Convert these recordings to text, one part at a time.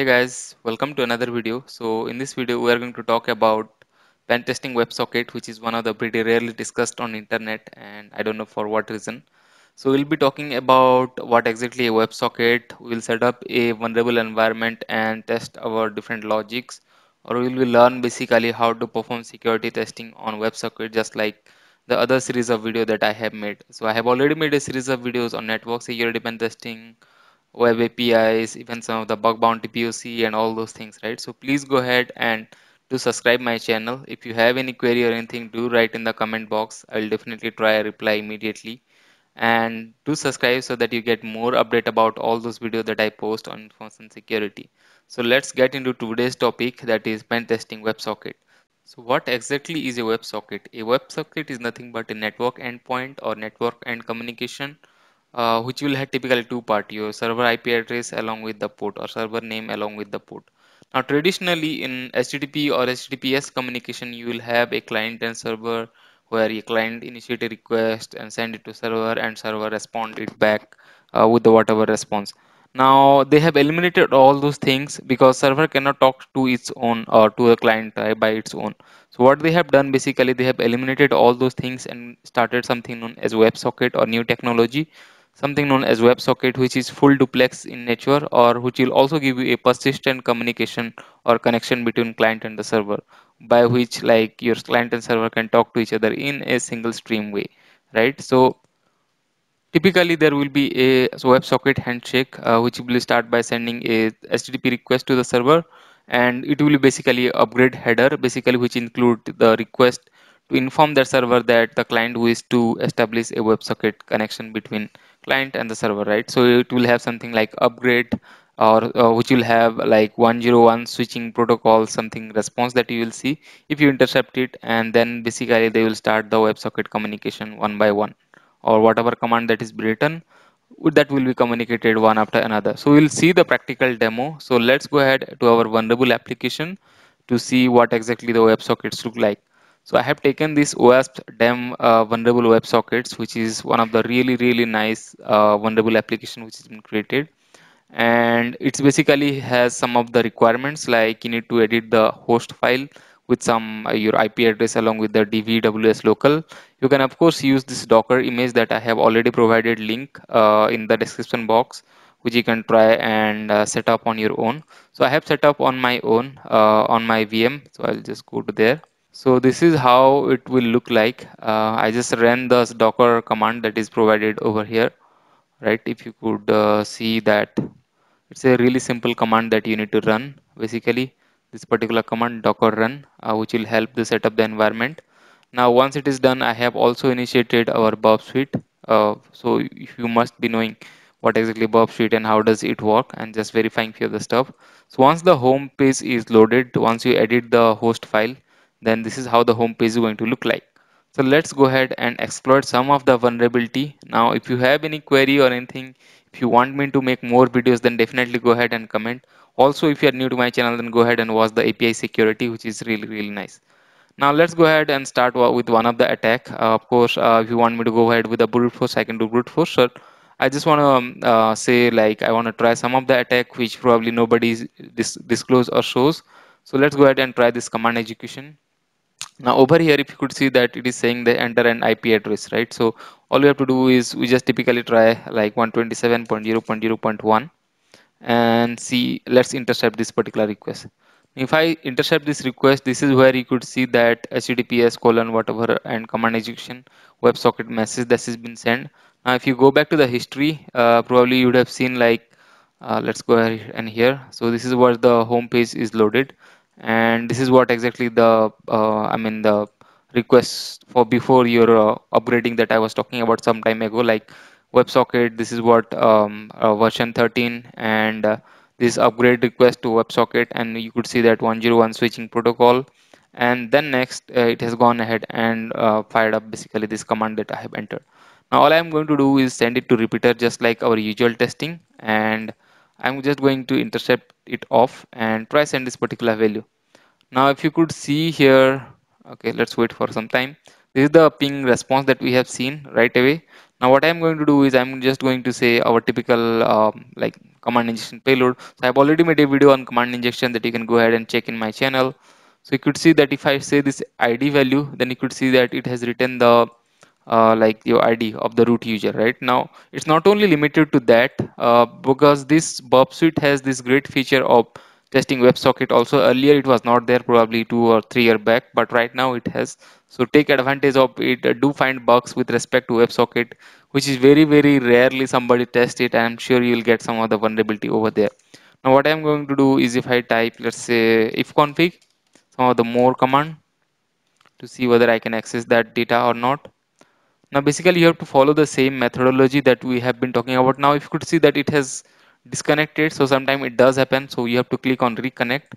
Hey guys, welcome to another video. So in this video we are going to talk about pen testing WebSocket which is one of the pretty rarely discussed on internet and I don't know for what reason. So we'll be talking about what exactly a WebSocket, we'll set up a vulnerable environment and test our different logics or we will be learn basically how to perform security testing on WebSocket just like the other series of video that I have made. So I have already made a series of videos on network security pen testing, web APIs, even some of the bug bounty POC and all those things, right? So please go ahead and do subscribe my channel. If you have any query or anything, do write in the comment box. I will definitely try a reply immediately. And do subscribe so that you get more update about all those videos that I post on information security. So let's get into today's topic that is pen testing WebSocket. So what exactly is a WebSocket? A WebSocket is nothing but a network endpoint or network end communication uh, which will have typically two part your server IP address along with the port or server name along with the port. Now traditionally in HTTP or HTTPS communication you will have a client and server where a client initiate a request and send it to server and server respond it back uh, with the whatever response. Now they have eliminated all those things because server cannot talk to its own or to a client uh, by its own. So what they have done basically they have eliminated all those things and started something known as WebSocket or new technology something known as WebSocket, which is full duplex in nature or which will also give you a persistent communication or connection between client and the server by which like your client and server can talk to each other in a single stream way, right? So typically there will be a so WebSocket handshake uh, which will start by sending a HTTP request to the server and it will basically upgrade header basically which include the request to inform the server that the client wishes to establish a WebSocket connection between client and the server right? So it will have something like upgrade or uh, which will have like 101 switching protocol something response that you will see. If you intercept it and then basically they will start the WebSocket communication one by one or whatever command that is written that will be communicated one after another. So we'll see the practical demo. So let's go ahead to our vulnerable application to see what exactly the WebSockets look like so I have taken this OWASP DEM uh, vulnerable WebSockets, which is one of the really, really nice uh, vulnerable application which has been created. And it's basically has some of the requirements like you need to edit the host file with some uh, your IP address along with the DVWS local. You can of course use this Docker image that I have already provided link uh, in the description box which you can try and uh, set up on your own. So I have set up on my own uh, on my VM. So I'll just go to there so this is how it will look like. Uh, I just ran the docker command that is provided over here, right? If you could uh, see that it's a really simple command that you need to run. Basically, this particular command docker run, uh, which will help to set up the environment. Now, once it is done, I have also initiated our Burp Suite. Uh, so you must be knowing what exactly Burp Suite and how does it work and just verifying few of the stuff. So once the home page is loaded, once you edit the host file, then this is how the home page is going to look like. So let's go ahead and exploit some of the vulnerability. Now if you have any query or anything if you want me to make more videos then definitely go ahead and comment. Also if you are new to my channel then go ahead and watch the api security which is really really nice. Now let's go ahead and start with one of the attack. Uh, of course uh, if you want me to go ahead with a brute force i can do brute force sure i just want to um, uh, say like i want to try some of the attack which probably nobody dis disclose or shows. So let's go ahead and try this command execution now over here if you could see that it is saying the enter an ip address right? So all we have to do is we just typically try like 127.0.0.1 and see let's intercept this particular request. If i intercept this request this is where you could see that https colon whatever and command execution websocket message that has been sent. Now if you go back to the history uh, probably you would have seen like uh, let's go ahead and here. So this is where the home page is loaded and this is what exactly the uh, I mean the request for before your uh, upgrading that I was talking about some time ago like WebSocket this is what um, uh, version 13 and uh, this upgrade request to WebSocket and you could see that 101 switching protocol. And then next uh, it has gone ahead and uh, fired up basically this command that I have entered. Now all I'm going to do is send it to repeater just like our usual testing and I'm just going to intercept it off and try send this particular value. Now if you could see here okay let's wait for some time. This is the ping response that we have seen right away. Now what i'm going to do is i'm just going to say our typical um, like command injection payload. So i've already made a video on command injection that you can go ahead and check in my channel. So you could see that if i say this id value then you could see that it has written the uh, like your id of the root user right? Now it's not only limited to that uh, because this burp suite has this great feature of testing WebSocket also. Earlier it was not there probably two or three year back but right now it has. So take advantage of it. Uh, do find bugs with respect to WebSocket which is very very rarely somebody test it i'm sure you'll get some of the vulnerability over there. Now what i'm going to do is if i type let's say ifconfig some of the more command to see whether i can access that data or not now basically you have to follow the same methodology that we have been talking about. Now if you could see that it has disconnected so sometime it does happen so you have to click on reconnect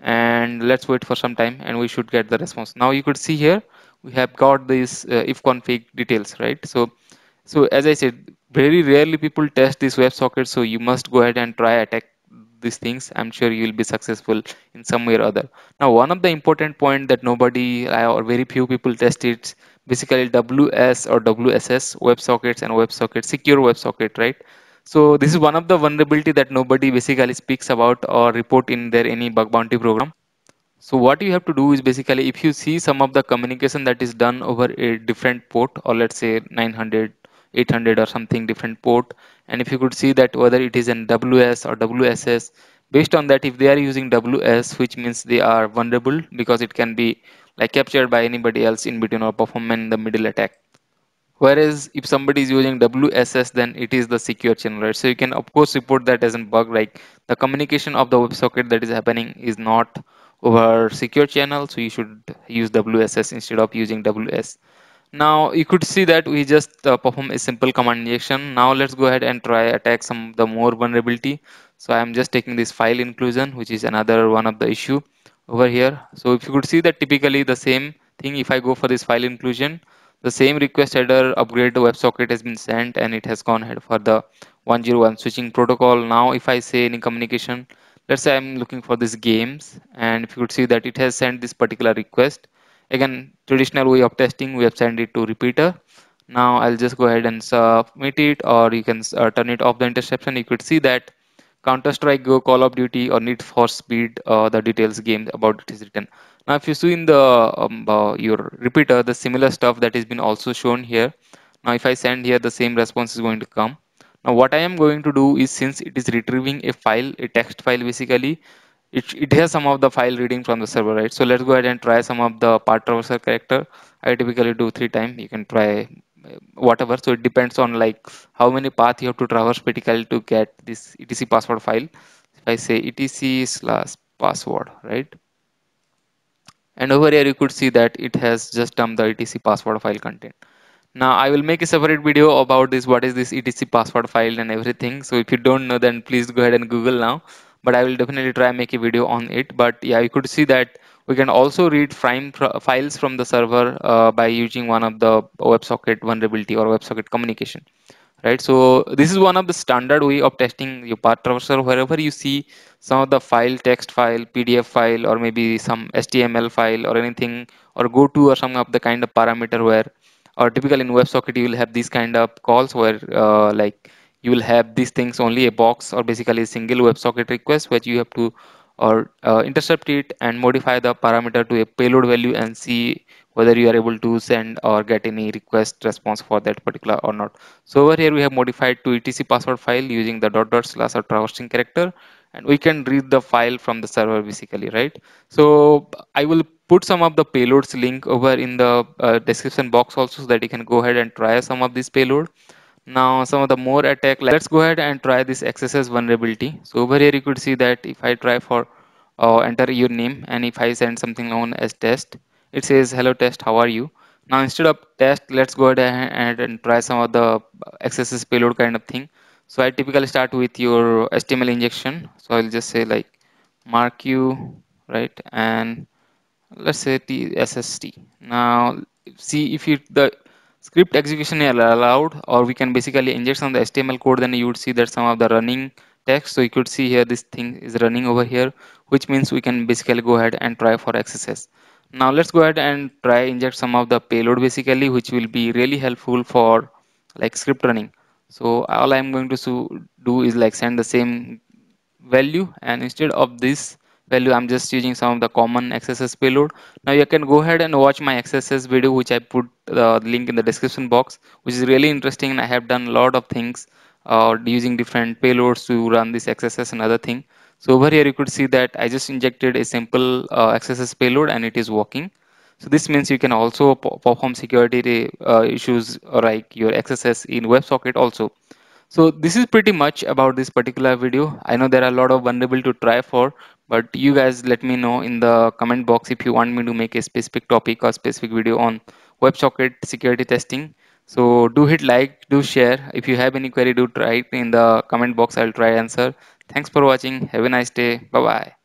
and let's wait for some time and we should get the response. Now you could see here we have got this uh, if config details right? So so as i said very rarely people test this websocket so you must go ahead and try attack these things i'm sure you will be successful in some way or other. Now one of the important point that nobody or very few people test it basically ws or wss websockets and websocket secure websocket right? So this is one of the vulnerability that nobody basically speaks about or report in their any bug bounty program. So what you have to do is basically if you see some of the communication that is done over a different port or let's say 900, 800 or something different port and if you could see that whether it is in WS or WSS based on that if they are using WS which means they are vulnerable because it can be like captured by anybody else in between or perform in the middle attack. Whereas if somebody is using wss then it is the secure channel right? So you can of course report that as a bug like the communication of the websocket that is happening is not over secure channel so you should use wss instead of using ws now you could see that we just uh, perform a simple command injection now let's go ahead and try attack some the more vulnerability so i'm just taking this file inclusion which is another one of the issue over here so if you could see that typically the same thing if i go for this file inclusion the same request header upgrade to WebSocket has been sent and it has gone ahead for the 101 switching protocol. Now if I say any communication, let's say I'm looking for this games and if you could see that it has sent this particular request. Again, traditional way of testing, we have sent it to repeater. Now I'll just go ahead and submit it or you can uh, turn it off the interception. You could see that Counter Strike Go, Call of Duty, or Need for Speed, uh, the details game about it is written. Now, if you see in the um, uh, your repeater, the similar stuff that has been also shown here. Now, if I send here, the same response is going to come. Now, what I am going to do is since it is retrieving a file, a text file basically, it, it has some of the file reading from the server, right? So let's go ahead and try some of the part traverser character. I typically do three times. You can try uh, whatever so it depends on like how many path you have to traverse basically to get this etc password file if i say etc slash password right and over here you could see that it has just dumped the etc password file content now i will make a separate video about this what is this etc password file and everything so if you don't know then please go ahead and google now but i will definitely try and make a video on it. But yeah you could see that we can also read files from the server uh, by using one of the WebSocket vulnerability or WebSocket communication right? So this is one of the standard way of testing your path traverser. Wherever you see some of the file text file pdf file or maybe some html file or anything or go to or some of the kind of parameter where or typically in WebSocket you will have these kind of calls where uh, like you will have these things only a box or basically a single WebSocket request which you have to or uh, intercept it and modify the parameter to a payload value and see whether you are able to send or get any request response for that particular or not. So over here we have modified to etc password file using the dot dot slash or traversing character and we can read the file from the server basically right. So I will put some of the payloads link over in the uh, description box also so that you can go ahead and try some of this payload now some of the more attack let's go ahead and try this xss vulnerability. So over here you could see that if i try for uh, enter your name and if i send something known as test it says hello test how are you? Now instead of test let's go ahead and try some of the xss payload kind of thing. So i typically start with your html injection. So i'll just say like mark you right and let's say tsst now see if you the script? Execution allowed or we can basically inject some of the HTML code then you would see that some of the running text. So you could see here this thing is running over here which means we can basically go ahead and try for XSS now let's go ahead and try inject some of the payload basically which will be really helpful for like script running. So all i'm going to do is like send the same value and instead of this value. I'm just using some of the common xss payload. Now you can go ahead and watch my xss video which i put the link in the description box which is really interesting and i have done a lot of things uh, using different payloads to run this xss and other thing. So over here you could see that i just injected a simple uh, xss payload and it is working. So this means you can also perform security uh, issues like your xss in websocket also so this is pretty much about this particular video. I know there are a lot of vulnerable to try for, but you guys let me know in the comment box if you want me to make a specific topic or specific video on WebSocket security testing. So do hit like, do share. If you have any query, do try it in the comment box. I'll try answer. Thanks for watching. Have a nice day. Bye bye.